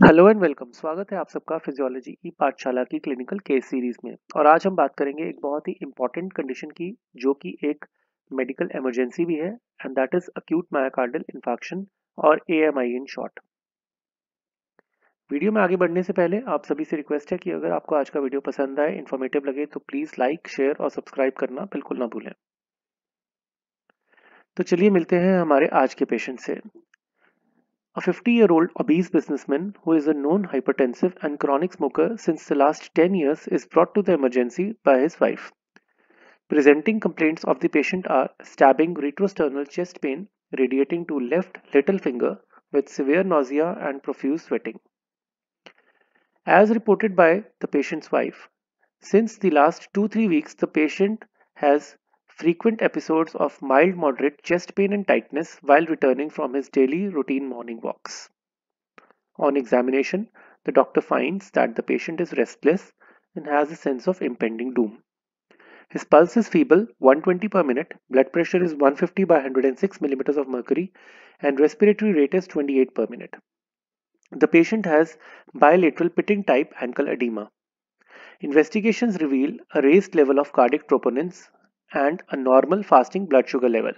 Hello and welcome स्वागत है आप सबका फिजियोलॉजी की पाठशाला की क्लिनिकल केस सीरीज़ में। और आज हम बात करेंगे एक बहुत ही इंपॉर्टेंट कंडीशन की, जो कि एक मेडिकल इमरजेंसी भी है and that is acute myocardial infection और एएमआई इन शॉर्ट वीडियो में आगे बढ़ने से पहले आप सभी से रिक्वेस्ट है कि अगर आपको आज का वीडियो पसंद आए इन्फॉर्मेटिव लगे तो प्लीज़ लाइक शेयर और सब्सक्राइब करना बिल्कुल ना भूलें। तो चलिए मिलते हैं हमारे आज के पेशेंट से। A 50 year old obese businessman who is a known hypertensive and chronic smoker since the last 10 years is brought to the emergency by his wife. Presenting complaints of the patient are stabbing retrosternal chest pain radiating to left little finger with severe nausea and profuse sweating. As reported by the patient's wife, since the last 2-3 weeks the patient has frequent episodes of mild moderate chest pain and tightness while returning from his daily routine morning walks. On examination, the doctor finds that the patient is restless and has a sense of impending doom. His pulse is feeble, 120 per minute, blood pressure is 150 by 106 millimeters of mercury, and respiratory rate is 28 per minute. The patient has bilateral pitting type ankle edema. Investigations reveal a raised level of cardiac troponins and a normal fasting blood sugar level.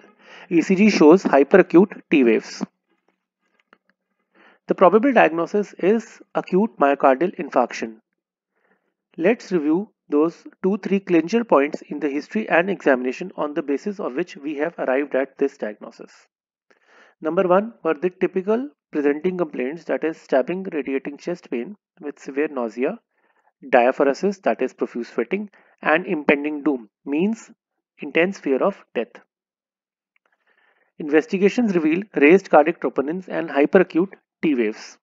ECG shows hyperacute T waves. The probable diagnosis is acute myocardial infarction. Let's review those two three clincher points in the history and examination on the basis of which we have arrived at this diagnosis. Number one were the typical presenting complaints that is stabbing radiating chest pain with severe nausea, diaphoresis that is profuse sweating and impending doom means intense fear of death. Investigations reveal raised cardiac troponins and hyperacute T waves.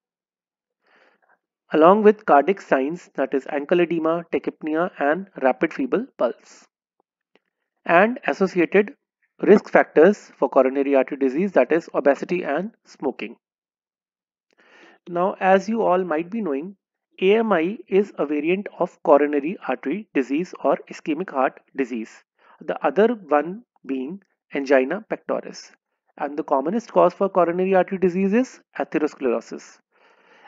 Along with cardiac signs that is ankle edema, tachypnea and rapid feeble pulse. And associated risk factors for coronary artery disease that is obesity and smoking. Now as you all might be knowing, AMI is a variant of coronary artery disease or ischemic heart disease the other one being angina pectoris. And the commonest cause for coronary artery disease is atherosclerosis.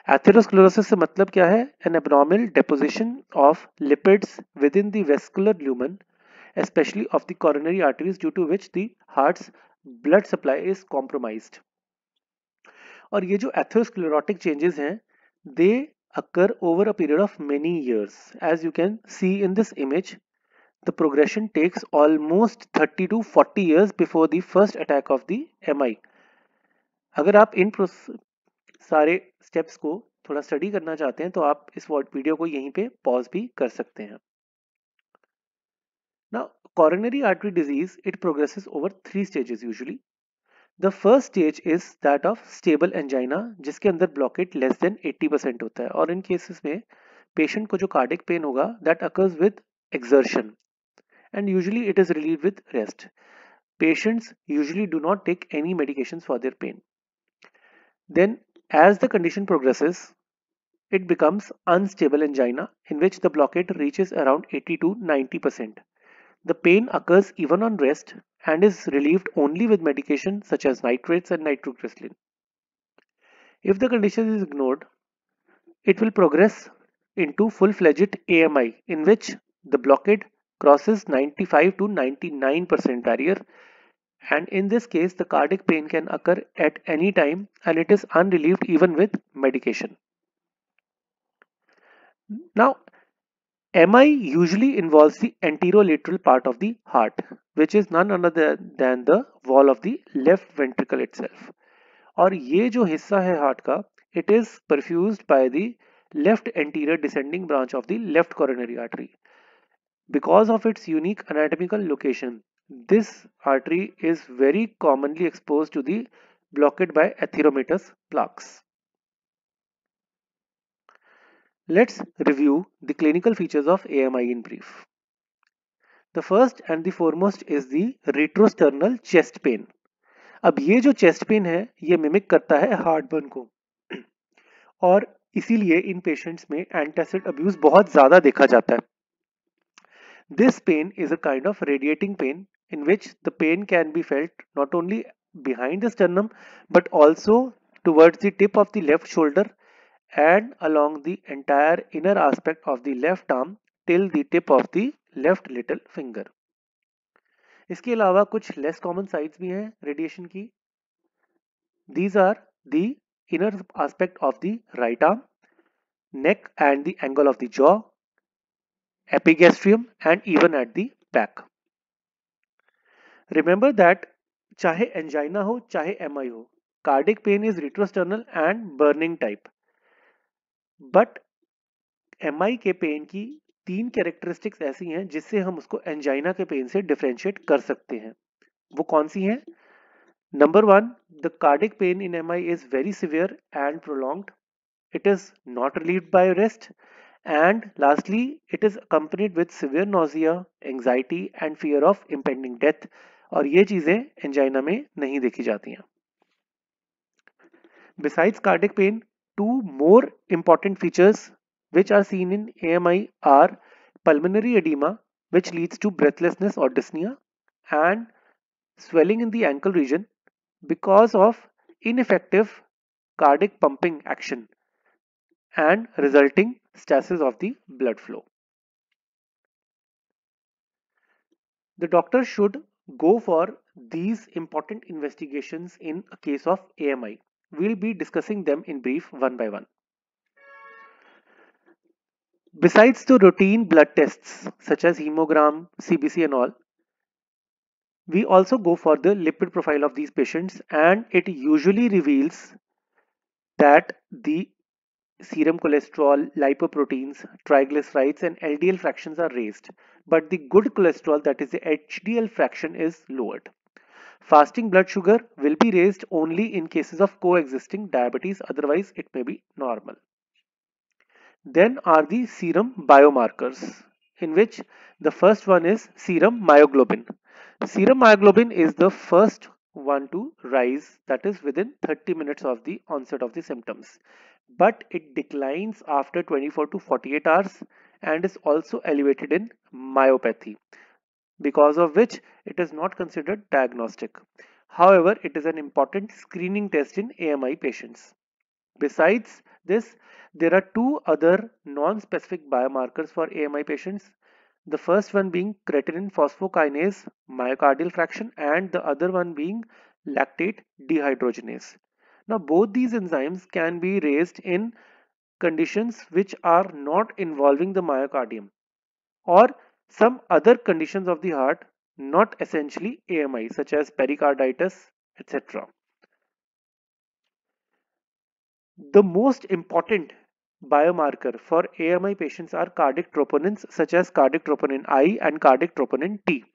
atherosclerosis se matlab kya hai an abnormal deposition of lipids within the vascular lumen especially of the coronary arteries due to which the heart's blood supply is compromised और ये जो atherosclerotic changes हैं they occur over a period of many years as you can see in this image the progression takes almost 30 to 40 years before the first attack of the MI. अगर आप इन सारे steps को थोड़ा study करना चाहते हैं तो आप इस वीडियो को यहीं पे पॉज भी कर सकते हैं Now, coronary artery disease, it progresses over three stages usually. The first stage is that of stable angina, जिसके अंदर blockade less than 80% होता है और इन cases में patient को जो cardiac pain होगा that occurs with exertion and usually it is relieved with rest. Patients usually do not take any medications for their pain. Then as the condition progresses, it becomes unstable angina in which the blockade reaches around 80 to 90%. The pain occurs even on rest and is relieved only with medication such as nitrates and nitroglycerin. If the condition is ignored, it will progress into full-fledged AMI in which the blockade crosses 95 to 99% barrier and in this case the cardiac pain can occur at any time and it is unrelieved even with medication. Now MI usually involves the anterolateral part of the heart which is none other than the wall of the left ventricle itself. और ये जो हिस्सा है heart का it is perfused by the left anterior descending branch of the left coronary artery. Because of its unique anatomical location, this artery is very commonly exposed to the blockade by atheromatous plaques. Let's review the clinical features of AMI in brief. The first and the foremost is the retrosternal chest pain. अब ये जो chest pain है ये mimic करता है burn को और इसीलिए इन पेशेंट्स में एंटासिड अब्यूज बहुत ज़्यादा देखा जाता है This pain is a kind of radiating pain in which the pain can be felt not only behind the sternum but also towards the tip of the left shoulder and along the entire inner aspect of the left arm till the tip of the left little finger. इसके अलावा कुछ less common sites भी हैं radiation की these are the inner aspect of the right arm neck and the angle of the jaw, epigastrium and even at the back. Remember that चाहे angina हो चाहे M हो cardiac pain is retrosternal and burning type but M के pain की तीन characteristics ऐसी हैं जिससे हम उसको एंजाइना के पेन से डिफ्रेंशिएट कर सकते हैं। वो कौन सी हैं? Number one the cardiac pain in M I is very severe and prolonged it is not relieved by rest. and lastly it is accompanied with severe nausea anxiety and fear of impending death और ये चीजें angina में नहीं देखी जाती हैं besides cardiac pain two more important features which are seen in AMI are pulmonary edema which leads to breathlessness or dyspnea and swelling in the ankle region because of ineffective cardiac pumping action and resulting stasis of the blood flow. The doctor should go for these important investigations in a case of AMI. We'll be discussing them in brief one by one. Besides the routine blood tests such as hemogram, CBC and all, we also go for the lipid profile of these patients and it usually reveals that the serum cholesterol, lipoproteins, triglycerides and LDL fractions are raised, but the good cholesterol that is the HDL fraction is lowered. Fasting blood sugar will be raised only in cases of coexisting diabetes, otherwise it may be normal. Then are the serum biomarkers in which the first one is serum myoglobin. Serum myoglobin is the first one to rise that is within 30 minutes of the onset of the symptoms but it declines after 24 to 48 hours and is also elevated in myopathy because of which it is not considered diagnostic. However, it is an important screening test in AMI patients. Besides this, there are two other non-specific biomarkers for AMI patients. The first one being creatine phosphokinase myocardial fraction and the other one being lactate dehydrogenase. Now both these enzymes can be raised in conditions which are not involving the myocardium or some other conditions of the heart not essentially AMI such as pericarditis etc. The most important biomarker for AMI patients are cardiac troponins such as cardiac troponin I and cardiac troponin T.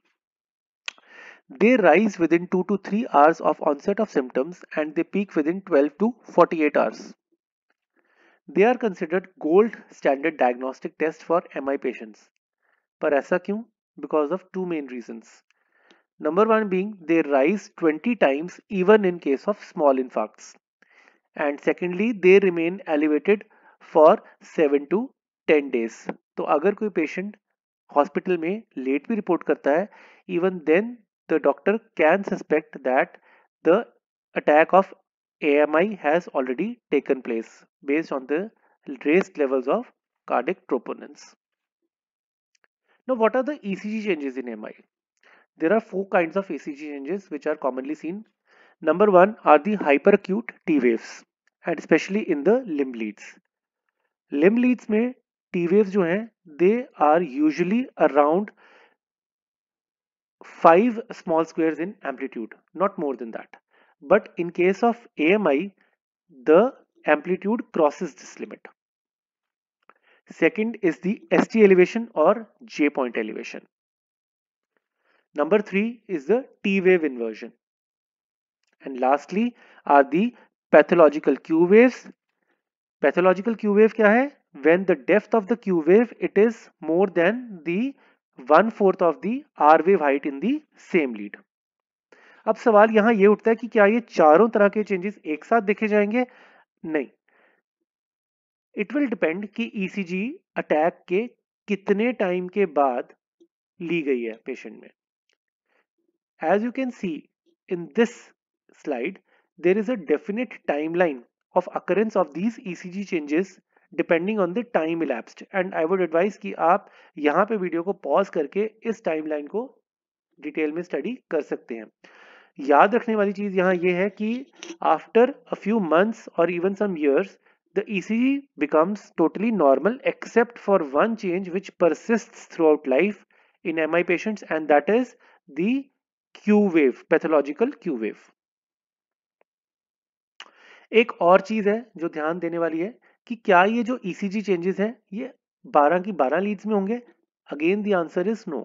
They rise within 2 to 3 hours of onset of symptoms and they peak within 12 to 48 hours. They are considered gold standard diagnostic test for MI patients. पर ऐसा क्यों? Because of two main reasons. Number one being they rise 20 times even in case of small infarcts. And secondly, they remain elevated for 7 to 10 days. तो अगर कोई patient hospital में late भी report करता है even then the doctor can suspect that the attack of AMI has already taken place based on the raised levels of cardiac troponins. Now, what are the ECG changes in MI? There are four kinds of ECG changes which are commonly seen. Number one are the hyperacute T waves and especially in the limb leads. Limb leads में T waves जो हैं they are usually around 5 small squares in amplitude, not more than that. But in case of AMI, the amplitude crosses this limit. Second is the ST elevation or J point elevation. Number three is the T wave inversion. And lastly are the pathological Q waves. Pathological Q wave kya hai? When the depth of the Q wave it is more than the one fourth of the R wave height in the same lead. अब सवाल यहाँ ये उठता है कि क्या ये चारों तरह के चेंजेस एक साथ देखे जाएँगे? नहीं। इट विल डिपेंड कि ईसीजी e अटैक के कितने टाइम के बाद ली गई है पेशेंट में। As you can see in this slide there is a definite timeline of occurrence of these ECG changes depending on the time elapsed and I would advise कि आप यहाँ पे वीडियो को पॉज करके इस टाइमलाइन को detail में study कर सकते हैं। याद रखने वाली चीज़ यहाँ ये है कि आफ्टर अ फ्यू मंथ्स और even some years the ECG becomes totally normal except for one change which persist throughout life in M I patient and that is due wave pathological Q wave एक और चीज़ है जो ध्यान देने वाली है कि क्या ये जो ईसीजी चेंजेस है, ये 12 की 12 लीड्स में होंगे? Again the answer is no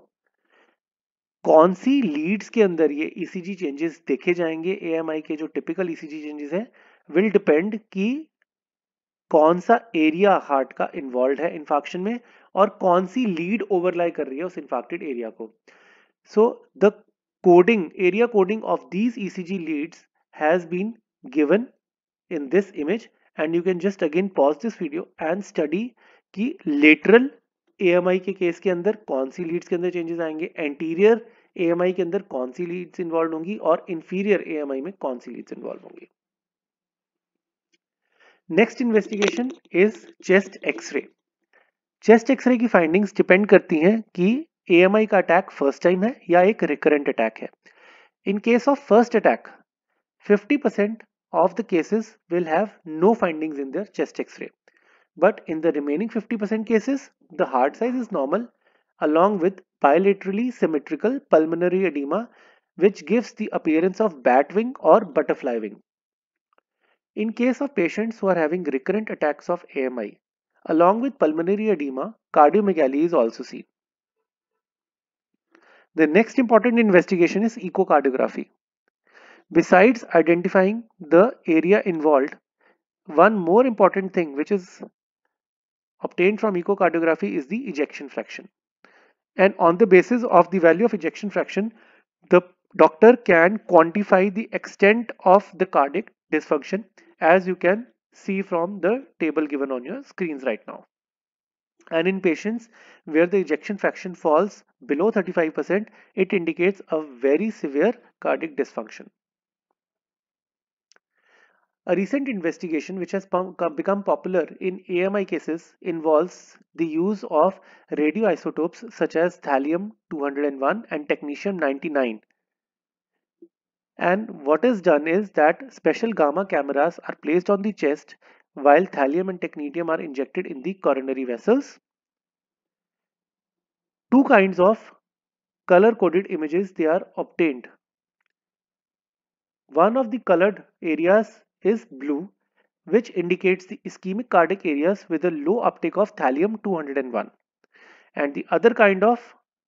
कौन सी लीड्स के अंदर ये ईसीजी e चेंजेस देखे जाएँगे? एएमआई के जो टिपिकल ईसीजी चेंजेस है विल डिपेंड कि कौन सा एरिया हार्ट का इन्वॉल्व है इन्फाक्शन में और कौन सी लीड ओवरलाई कर रही है उस इन्फेक्टेड एरिया को। So the coding area coding of these ECG leads has been given in this image and you can just again pause this video and study कि लेटरल एएमआई के केस के अंदर कौन सी लीड्स के अंदर changes आएँगे? एंटीरियर एएमआई के अंदर कौन सी लीड्स इन्वॉल्व होंगी? और इंफीरियर एएमआई में कौन सी लीड्स इन्वॉल्व होंगी? Next investigation is chest x-ray chest x-ray की फाइंडिंग्स डिपेंड करती हैं कि एएमआई का अटैक फ़र्स्ट टाइम है या एक रिकरेंट अटैक है। In case of first attack 50% of the cases will have no findings in their chest x-ray. But in the remaining 50% cases, the heart size is normal along with bilaterally symmetrical pulmonary edema which gives the appearance of bat wing or butterfly wing. In case of patients who are having recurrent attacks of AMI, along with pulmonary edema, cardiomegaly is also seen. The next important investigation is echocardiography. Besides identifying the area involved, one more important thing which is obtained from echocardiography is the ejection fraction. And on the basis of the value of ejection fraction, the doctor can quantify the extent of the cardiac dysfunction as you can see from the table given on your screens right now. And in patients where the ejection fraction falls below 35%, it indicates a very severe cardiac dysfunction. A recent investigation which has become popular in AMI cases involves the use of radioisotopes such as thallium-201 and technetium-99 and what is done is that special gamma cameras are placed on the chest while thallium and technetium are injected in the coronary vessels. Two kinds of color coded images they are obtained. One of the colored areas is blue which indicates the ischemic cardiac areas with a low uptake of thallium 201 and the other kind of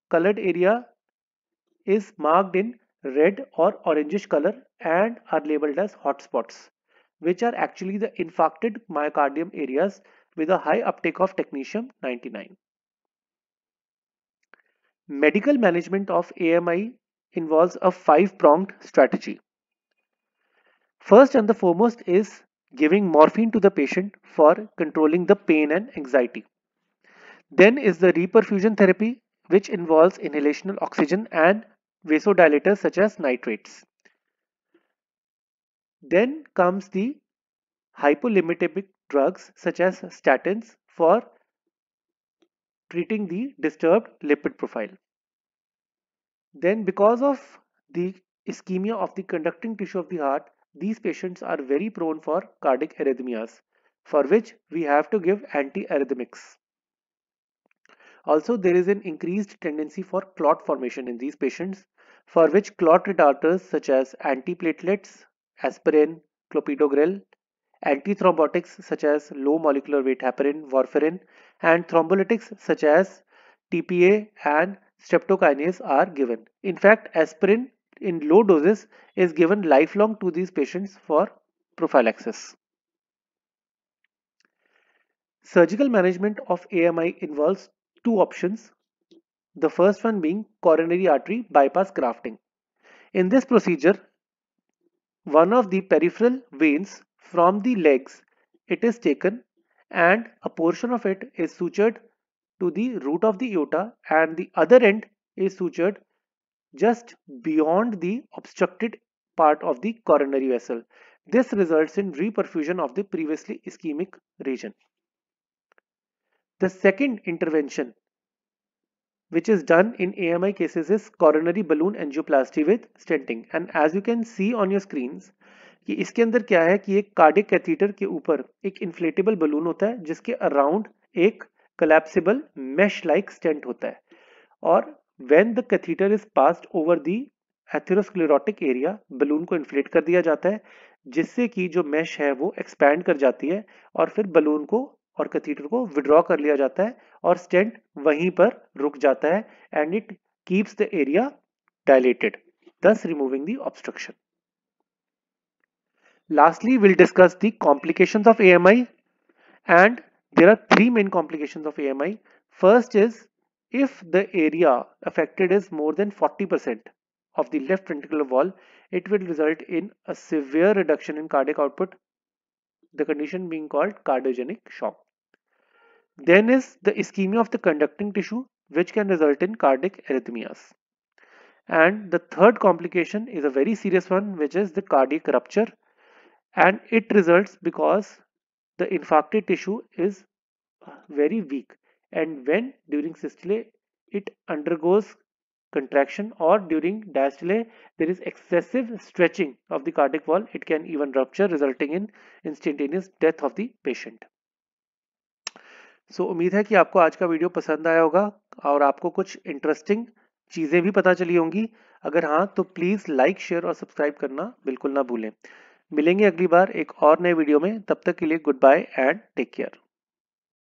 colored area is marked in red or orangish color and are labeled as hotspots, which are actually the infarcted myocardium areas with a high uptake of technetium-99. Medical management of AMI involves a five-pronged strategy. First and the foremost is giving morphine to the patient for controlling the pain and anxiety. Then is the reperfusion therapy which involves inhalational oxygen and vasodilators such as nitrates. Then comes the hypolipidemic drugs such as statins for treating the disturbed lipid profile. Then because of the ischemia of the conducting tissue of the heart, these patients are very prone for cardiac arrhythmias for which we have to give antiarrhythmics. Also, there is an increased tendency for clot formation in these patients for which clot retarders such as antiplatelets, aspirin, clopidogrel, antithrombotics such as low molecular weight heparin, warfarin, and thrombolytics such as TPA and streptokinase are given. In fact, aspirin in low doses is given lifelong to these patients for prophylaxis. Surgical management of AMI involves two options. The first one being coronary artery bypass grafting. In this procedure, one of the peripheral veins from the legs, it is taken and a portion of it is sutured to the root of the aorta and the other end is sutured just beyond the obstructed part of the coronary vessel. This results in reperfusion of the previously ischemic region. The second intervention which is done in AMI cases is coronary balloon angioplasty with stenting and as you can see on your screens कि इसके अंदर क्या है कि एक cardiac catheter के ऊपर एक इन्फ्लेटेबल बलून होता है जिसके अराउंड एक collapsible mesh like stent होता है और when the catheter is passed over the atherosclerotic area balloon को इन्फ्लेट कर दिया जाता है, जिससे कि जो मैश है वो एक्सपैंड कर जाती है और फिर बलून को और कथीटर को विड्रॉ कर लिया जाता है और स्टेंट वहीं पर रुक जाता है and it keeps the area dilated thus removing the obstruction lastly will discuss the complication of a and there are three main complication of a first is if the area affected is more than 40% of the left ventricular wall, it will result in a severe reduction in cardiac output, the condition being called cardiogenic shock. Then is the ischemia of the conducting tissue, which can result in cardiac arrhythmias. And the third complication is a very serious one, which is the cardiac rupture. And it results because the infarcted tissue is very weak. And when during systole, it undergoes contraction or during diastole there is excessive stretching of the cardiac wall it can even rupture resulting in instantaneous death of the patient so so, उम्मीद है कि आपको आज का video पसंद आया होगा और आपको कुछ इंटरेस्टिंग चीज़ें भी पता चली होंगी अगर हाँ तो प्लीज़ लाइक शेयर और सब्सक्राइब करना बिल्कुल ना भूलें मिलेंगे अगली बार एक और नए वीडियो में तब तक के लिए good bye and take care